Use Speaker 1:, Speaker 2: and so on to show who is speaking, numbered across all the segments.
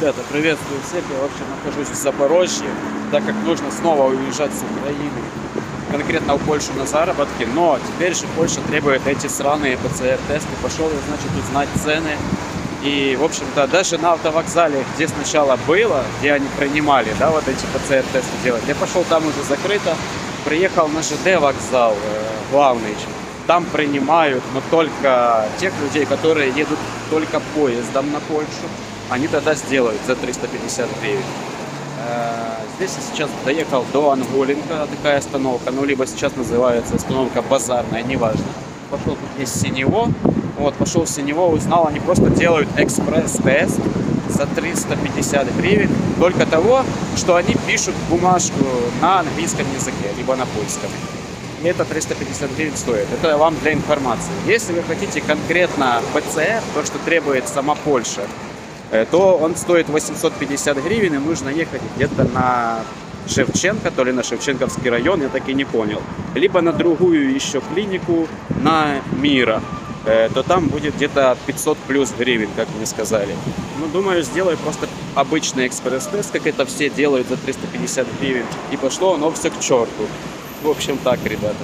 Speaker 1: Ребята, приветствую всех. Я вообще нахожусь в Запорожье, так как нужно снова уезжать с Украины, конкретно в Польшу на заработки. Но теперь же Польша требует эти сраные ПЦР-тесты. Пошел я, значит, узнать цены. И, в общем-то, даже на автовокзале, где сначала было, где они принимали, да, вот эти ПЦР-тесты делать, я пошел, там уже закрыто. Приехал на ЖД вокзал, э, главный, там принимают, но только тех людей, которые едут только поездом на Польшу. Они тогда сделают за 350 гривен. Э, здесь я сейчас доехал до Анголинка, такая остановка, ну либо сейчас называется остановка базарная, неважно. Пошел тут есть Синево, вот, пошел в Синево, узнал, они просто делают экспресс-тест за 350 гривен, только того, что они пишут бумажку на английском языке, либо на польском это 350 гривен стоит. Это вам для информации. Если вы хотите конкретно ПЦР, то, что требует сама Польша, то он стоит 850 гривен, и нужно ехать где-то на Шевченко, то ли на Шевченковский район, я так и не понял. Либо на другую еще клинику, на Мира, э, то там будет где-то 500 плюс гривен, как мне сказали. Ну, думаю, сделаю просто обычный экспресс-тест, как это все делают за 350 гривен. И пошло оно все к черту. В общем так, ребята.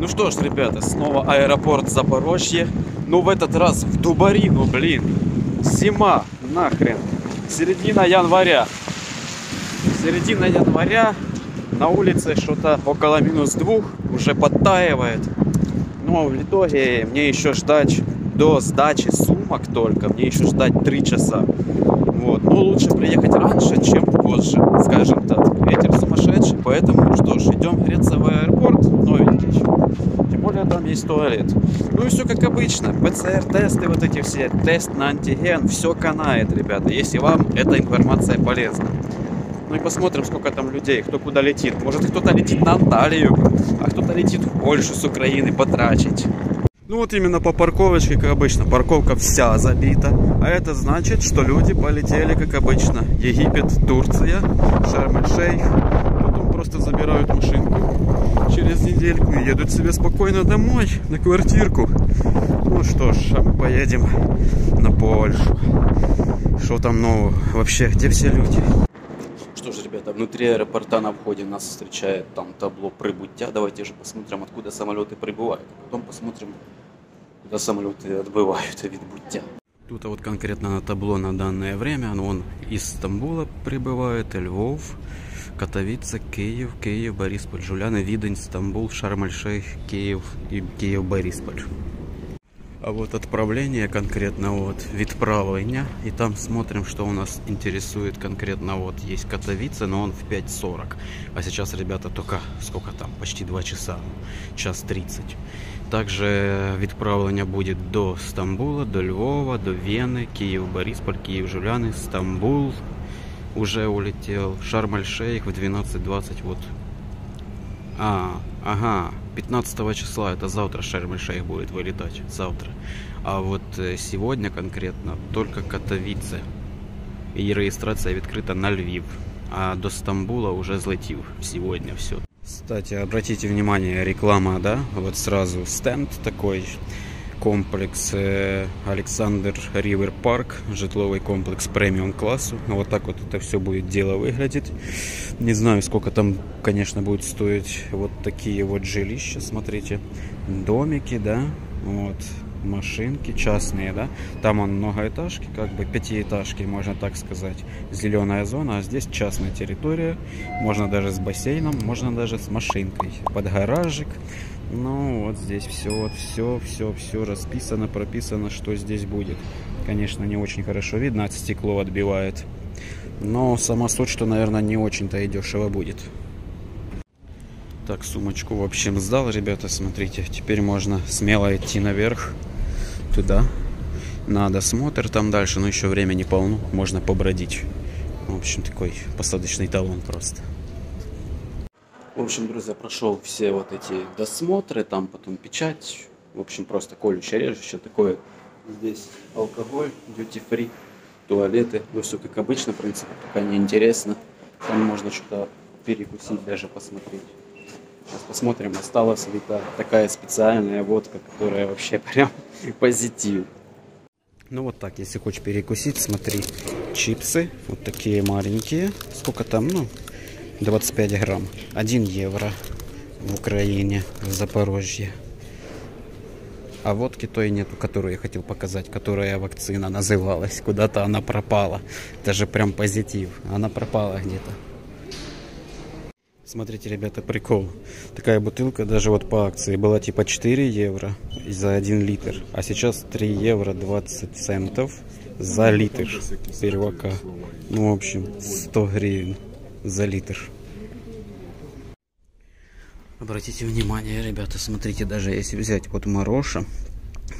Speaker 1: Ну что ж, ребята, снова аэропорт Запорожье. Ну в этот раз в Дубарину, блин. Зима, нахрен. Середина января. Середина января. На улице что-то около минус двух. Уже подтаивает. Но в итоге мне еще ждать до сдачи сумок только мне еще ждать 3 часа. Вот. Но лучше приехать раньше, чем позже, скажем так. Ветер сумасшедший, поэтому что ж, идем греться в аэропорт новенький. Более там есть туалет. Ну и все как обычно. ПЦР-тесты, вот эти все, тест на антиген, все канает, ребята, если вам эта информация полезна. Ну и посмотрим, сколько там людей, кто куда летит. Может кто-то летит на Анталию, а кто-то летит в Польшу с Украины потрачить. Ну вот именно по парковочке, как обычно, парковка вся забита. А это значит, что люди полетели, как обычно. Египет, Турция, Шарм-эль-Шейх. Просто забирают машинку через недельку и едут себе спокойно домой, на квартирку. Ну что ж, а мы поедем на Польшу. Что там нового? Вообще, где все люди? Что ж, ребята, внутри аэропорта на входе нас встречает там табло прибытия. Давайте же посмотрим, откуда самолеты прибывают. Потом посмотрим, когда самолеты отбывают відбуття. Тут вот конкретно на табло на данное время он из Стамбула прибывает, Львов, Катовица, Киев, Киев, Борисполь, Жуляна, Видень, Стамбул, Шарм-эль-Шейх, Киев и Киев, Борисполь. А вот отправление конкретно вот відправлення. И там смотрим, что у нас интересует конкретно вот есть Катовица, но он в 5.40. А сейчас, ребята, только сколько там? Почти 2 часа. Час 30. Также відправлення будет до Стамбула, до Львова, до Вены, Киев, Борисполь, Киев, Жуляны, Стамбул уже улетел, Шарм-эль-Шейх в 12.20 вот. А, ага, 15 числа, это завтра Шарм-эль-Шейх будет вылетать, завтра. А вот э, сегодня конкретно только Катовице. И регистрация открыта на Львив. А до Стамбула уже злетів сегодня все. Кстати, обратите внимание, реклама, да, вот сразу стенд такой, комплекс Александр Ривер Парк, житловый комплекс премиум классу. Вот так вот это все будет дело выглядеть. Не знаю, сколько там, конечно, будет стоить вот такие вот жилища, смотрите, домики, да, вот, машинки частные, да. Там он многоэтажки, как бы пятиэтажки, можно так сказать. Зеленая зона, а здесь частная территория. Можно даже с бассейном, можно даже с машинкой. Под гаражик. Ну, вот здесь все, вот все, все, все расписано, прописано, что здесь будет. Конечно, не очень хорошо видно, от стекло отбивает. Но сама суть, что, наверное, не очень-то и дешево будет. Так, сумочку, в общем, сдал, ребята, смотрите. Теперь можно смело идти наверх туда на досмотр там дальше, но еще времени полно, можно побродить. В общем, такой посадочный талон просто. В общем, друзья, прошел все вот эти досмотры, там потом печать. В общем, просто колющее, режущее такое. Здесь алкоголь, free, туалеты. Ну, все как обычно, в принципе, пока не интересно. Там можно что-то перекусить, даже посмотреть. Сейчас посмотрим, осталась ли та, такая специальная водка, которая вообще прям позитив. Ну вот так, если хочешь перекусить, смотри, чипсы, вот такие маленькие, сколько там, ну, 25 грамм, 1 евро в Украине, в Запорожье. А водки той нету, которую я хотел показать, которая вакцина называлась. Куда-то она пропала. Это же прям позитив. Она пропала где-то. Смотрите, ребята, прикол. Такая бутылка даже вот по акции была типа 4 евро за 1 литр. А сейчас 3 евро 20 центов за литр первака. Ну, в общем, 100 гривен за литр. Обратите внимание, ребята, смотрите, даже если взять вот мороша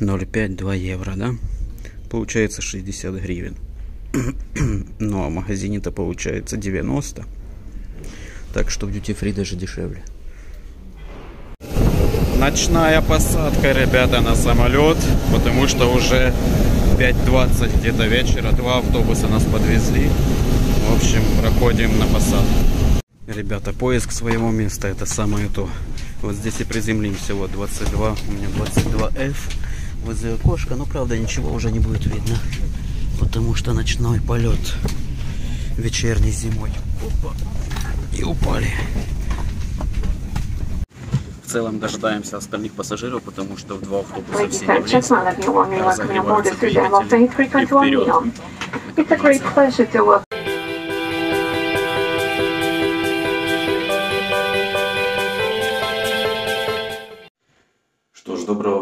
Speaker 1: 0,5-2 евро, да, получается 60 гривен. ну, а в магазине-то получается 90. Так что в duty free даже дешевле. Ночная посадка, ребята, на самолет, потому что уже 5.20 где-то вечера, два автобуса нас подвезли. В общем, проходим на посадку. Ребята, поиск своего места это самое то. Вот здесь и приземлимся. Вот 22, у меня 22F возле окошка. Но правда ничего уже не будет видно. Потому что ночной полет вечерней зимой. Опа. И упали. В целом дожидаемся остальных пассажиров, потому что в два автобуса все не влезут. Разогреваются двигатели и вперед.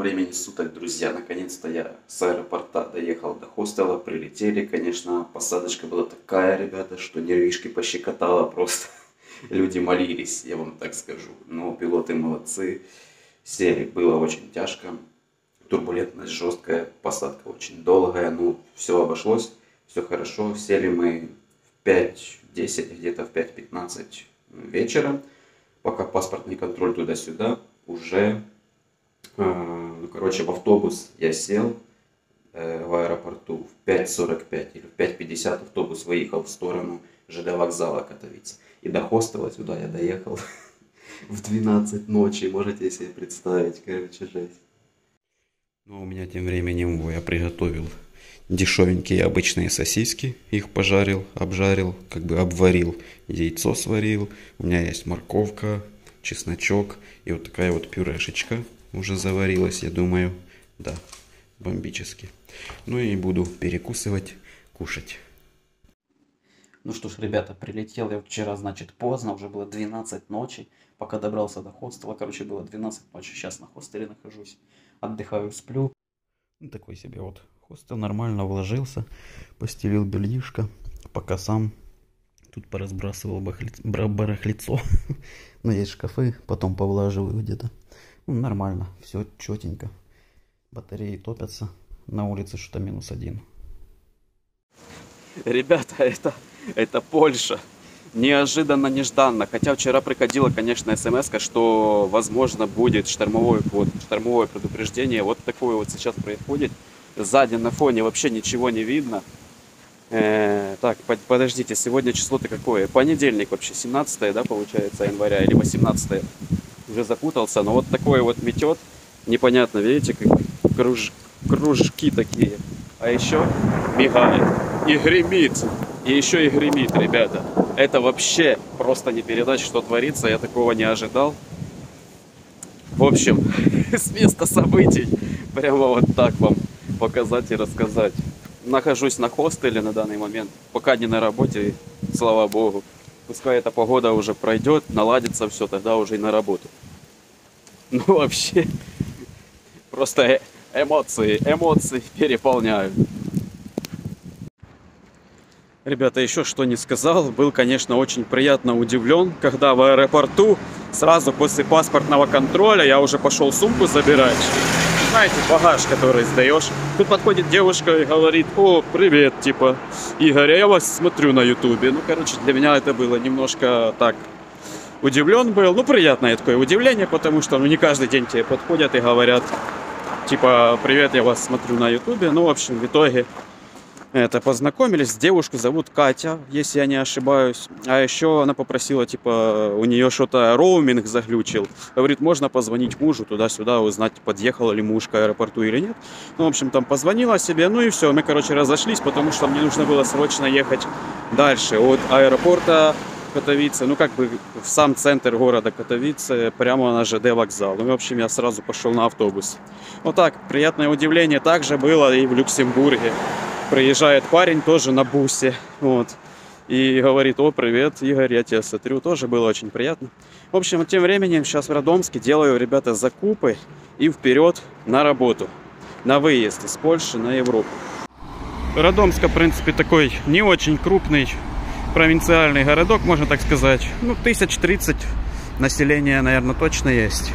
Speaker 1: Времени суток, друзья. Наконец-то я с аэропорта доехал до хостела, прилетели. Конечно, посадочка была такая, ребята, что нервишки пощекотала просто. Люди молились, я вам так скажу. Но пилоты молодцы. Сели, было очень тяжко. Турбулентность жесткая, посадка очень долгая. Ну, все обошлось, все хорошо. Сели мы в 5.10, где-то в 5.15 вечера. Пока паспортный контроль туда-сюда, уже а, ну, короче, в автобус я сел э, в аэропорту в 5.45 или в 5.50 автобус выехал в сторону ЖД вокзала Катовиц. И до хостела сюда я доехал в 12 ночи, можете себе представить, короче, жесть. Ну, у меня тем временем я приготовил дешевенькие обычные сосиски, их пожарил, обжарил, как бы обварил, яйцо сварил, у меня есть морковка, чесночок и вот такая вот пюрешечка уже заварилась, я думаю. Да, бомбически. Ну и буду перекусывать, кушать. Ну что ж, ребята, прилетел я вчера, значит, поздно, уже было 12 ночи, пока добрался до хостела. Короче, было 12 ночи, сейчас на хостеле нахожусь, отдыхаю, сплю. Ну, такой себе вот хостел нормально вложился, постелил бельишко, пока сам тут поразбрасывал барахлицо. Но есть шкафы, потом повлаживаю где-то. Ну, нормально, все четенько. Батареи топятся. На улице что-то минус один. Ребята, это, это Польша. Неожиданно, нежданно. Хотя вчера приходила, конечно, смс что, возможно, будет штормовое, вот, штормовое предупреждение. Вот такое вот сейчас происходит. Сзади на фоне вообще ничего не видно. Э, так, подождите, сегодня число-то какое? Понедельник вообще, 17 да, получается, января или 18 уже запутался, но вот такой вот метет, непонятно, видите, как круж, кружки такие. А еще мигает и гремит, и еще и гремит, ребята. Это вообще просто не передать, что творится, я такого не ожидал. В общем, с места событий прямо вот так вам показать и рассказать. Нахожусь на хостеле на данный момент, пока не на работе, слава богу. Пускай эта погода уже пройдет, наладится все, тогда уже и на работу. Ну вообще, просто эмоции, эмоции переполняют. Ребята, еще что не сказал, был, конечно, очень приятно удивлен, когда в аэропорту сразу после паспортного контроля я уже пошел сумку забирать. Знаете, багаж, который сдаешь. Тут подходит девушка и говорит, о, привет, типа, Игорь, я вас смотрю на ютубе. Ну, короче, для меня это было немножко так удивлен был. Ну, приятное такое удивление, потому что ну, не каждый день тебе подходят и говорят, типа, привет, я вас смотрю на ютубе. Ну, в общем, в итоге это, познакомились. Девушку зовут Катя, если я не ошибаюсь. А еще она попросила, типа, у нее что-то роуминг заглючил. Говорит, можно позвонить мужу туда-сюда, узнать, подъехал ли муж к аэропорту или нет. Ну, в общем, там позвонила себе, ну и все. Мы, короче, разошлись, потому что мне нужно было срочно ехать дальше от аэропорта Катовице, ну как бы в сам центр города Катовице, прямо на ЖД вокзал. Ну, в общем, я сразу пошел на автобус. Вот так, приятное удивление также было и в Люксембурге. Приезжает парень тоже на бусе, вот, и говорит, о, привет, Игорь, я тебя смотрю, тоже было очень приятно. В общем, тем временем сейчас в Родомске делаю, ребята, закупы и вперед на работу, на выезд из Польши на Европу. Родомска, в принципе, такой не очень крупный провинциальный городок, можно так сказать. Ну, тысяч тридцать населения, наверное, точно есть.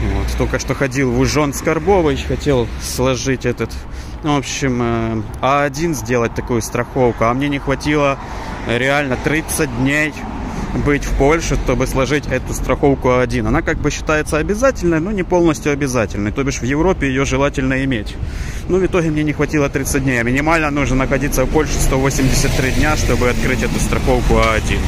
Speaker 1: Вот, только что ходил в Ужон Скорбовый, хотел сложить этот, ну, в общем, э, А1 сделать такую страховку, а мне не хватило реально 30 дней быть в Польше, чтобы сложить эту страховку А1. Она как бы считается обязательной, но не полностью обязательной. То бишь в Европе ее желательно иметь. Ну, в итоге мне не хватило 30 дней. А минимально нужно находиться в Польше 183 дня, чтобы открыть эту страховку А1.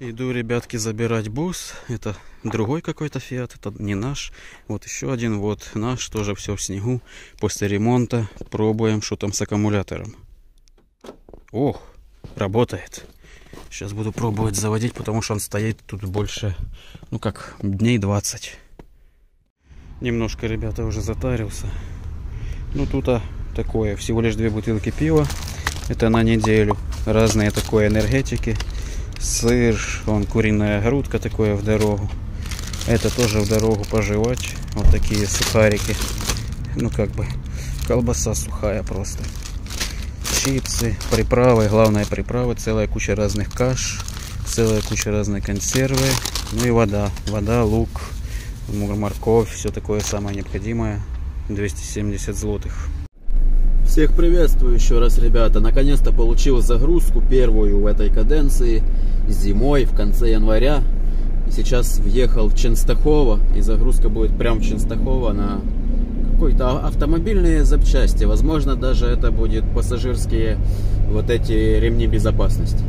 Speaker 1: Иду, ребятки, забирать бус. Это другой какой-то фиат, это не наш. Вот еще один, вот наш, тоже все в снегу. После ремонта пробуем, что там с аккумулятором. Ох, работает. Сейчас буду пробовать заводить, потому что он стоит тут больше, ну как, дней 20. Немножко, ребята, уже затарился. Ну тут а, такое, всего лишь две бутылки пива. Это на неделю. Разные такое энергетики. Сыр, вон куриная грудка такое в дорогу. Это тоже в дорогу пожевать. Вот такие сухарики. Ну как бы колбаса сухая просто чипсы, приправы, главное приправы, целая куча разных каш, целая куча разной консервы, ну и вода, вода, лук, морковь, все такое самое необходимое, 270 злотых. Всех приветствую еще раз, ребята. Наконец-то получил загрузку первую в этой каденции зимой в конце января. Сейчас въехал в Ченстахово, и загрузка будет прямо в Ченстахово на какой-то автомобильные запчасти. Возможно, даже это будет пассажирские вот эти ремни безопасности.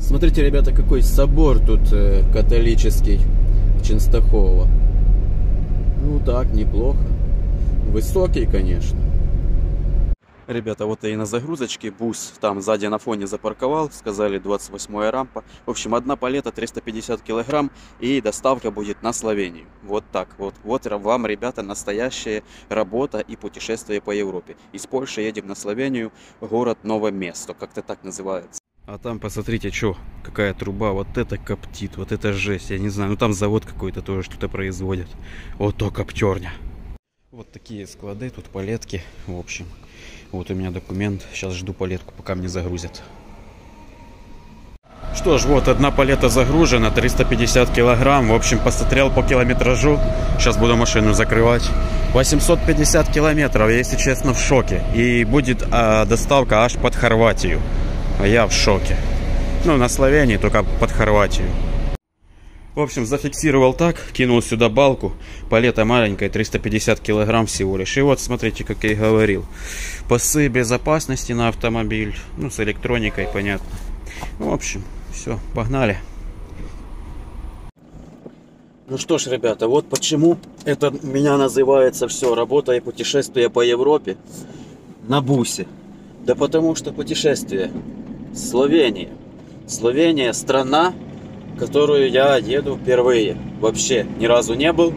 Speaker 1: Смотрите, ребята, какой собор тут э, католический в Ченстахово. Ну так, неплохо. Высокий, конечно. Ребята, вот и на загрузочке бус там сзади на фоне запарковал, сказали 28 рампа. В общем, одна палета 350 килограмм и доставка будет на Словению. Вот так вот. Вот вам, ребята, настоящая работа и путешествие по Европе. Из Польши едем на Словению, город Новое Место, как-то так называется. А там посмотрите, что, какая труба, вот это коптит, вот это жесть, я не знаю, ну там завод какой-то тоже что-то производит. Вот то коптерня. Вот такие склады, тут палетки, в общем. Вот у меня документ. Сейчас жду палетку, пока мне загрузят. Что ж, вот одна палета загружена, 350 килограмм. В общем, посмотрел по километражу. Сейчас буду машину закрывать. 850 километров, если честно, в шоке. И будет а, доставка аж под Хорватию. А я в шоке. Ну, на Словении, только под Хорватию. В общем, зафиксировал так, кинул сюда балку. Палета маленькая, 350 килограмм всего лишь. И вот, смотрите, как я и говорил. Пасы безопасности на автомобиль. Ну, с электроникой, понятно. В общем, все, погнали. Ну что ж, ребята, вот почему это меня называется все работа и путешествие по Европе на бусе. Да потому что путешествие. Словения. Словения страна, которую я еду впервые. Вообще ни разу не был.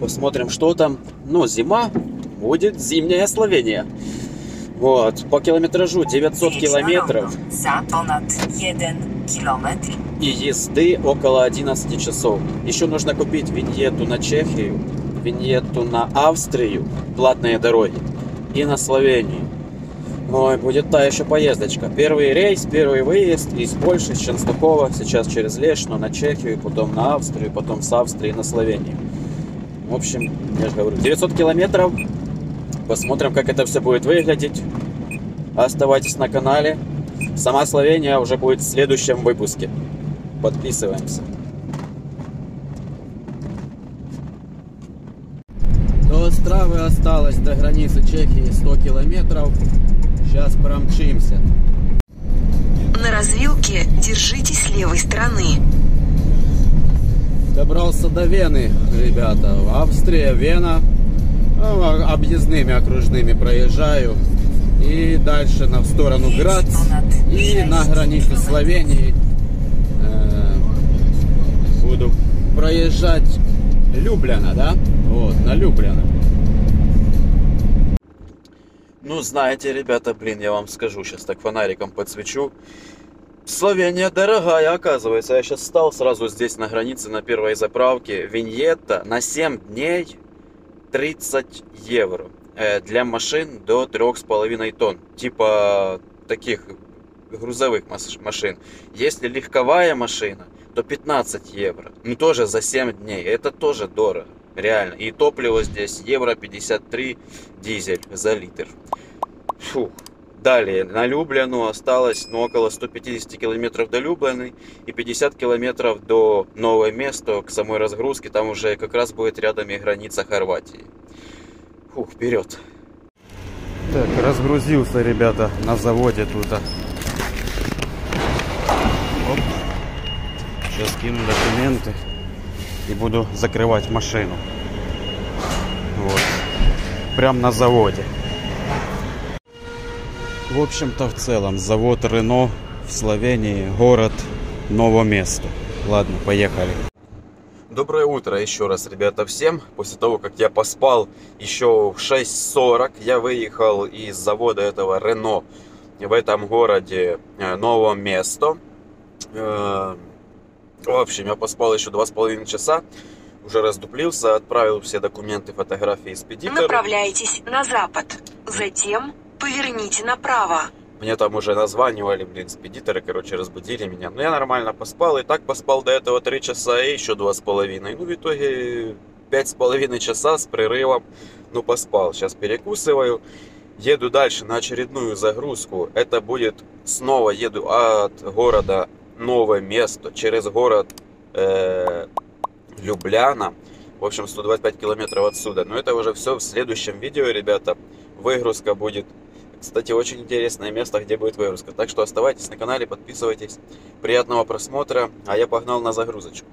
Speaker 1: Посмотрим, что там. Ну, зима. Будет зимняя Словения. Вот, по километражу 900 километров.
Speaker 2: За понад 1 километр.
Speaker 1: И езды около 11 часов. Еще нужно купить виньету на Чехию, виньету на Австрию, платные дороги, и на Словению. Ой, будет та еще поездочка. Первый рейс, первый выезд из Польши, с Ченстахова, сейчас через Лешну на Чехию, потом на Австрию, потом с Австрии на Словению. В общем, я же говорю, 900 километров. Посмотрим, как это все будет выглядеть. Оставайтесь на канале. Сама Словения уже будет в следующем выпуске. Подписываемся. Островы, островы. Осталось до границы Чехии 100 километров. Сейчас промчимся.
Speaker 3: На развилке держитесь левой стороны.
Speaker 1: Добрался до Вены, ребята. Австрия, Вена. Ну, а- Объездными окружными проезжаю. И дальше на в сторону Грац. И на границу Словении э, буду проезжать Любляна, да? Вот, на Любляна. Ну, знаете, ребята, блин, я вам скажу, сейчас так фонариком подсвечу. Словения дорогая, оказывается. Я сейчас стал сразу здесь на границе на первой заправке. Виньетта на 7 дней 30 евро. Э, Для машин до 3,5 тонн. Типа таких грузовых маш- машин. Если легковая машина, то 15 евро. Ну тоже за 7 дней. Это тоже дорого. Реально. И топливо здесь евро 53 дизель за литр. Фух. Далее, на Любляну осталось ну, около 150 километров до Любляны и 50 километров до нового места к самой разгрузке. Там уже как раз будет рядом и граница Хорватии. Фух, вперед. Так, разгрузился, ребята, на заводе тут. Оп. Сейчас кину документы и буду закрывать машину. Вот. Прям на заводе. В общем-то, в целом, завод Рено в Словении, город Ново место. Ладно, поехали. Доброе утро еще раз, ребята, всем. После того, как я поспал еще в 6.40, я выехал из завода этого Рено в этом городе э, Ново место. Э, В общем, я поспал еще два с половиной часа, уже раздуплился, отправил все документы, фотографии экспедитору.
Speaker 3: Направляйтесь на запад. Затем поверните направо.
Speaker 1: Мне там уже названивали, блин, спедиторы, короче, разбудили меня. Но я нормально поспал, и так поспал до этого 3 часа и еще два с половиной. Ну, в итоге пять с половиной часа с прерывом, ну, поспал. Сейчас перекусываю, еду дальше на очередную загрузку. Это будет, снова еду от города Новое место, через город э, Любляна. В общем, 125 километров отсюда. Но это уже все в следующем видео, ребята. Выгрузка будет кстати, очень интересное место, где будет выгрузка. Так что оставайтесь на канале, подписывайтесь. Приятного просмотра, а я погнал на загрузочку.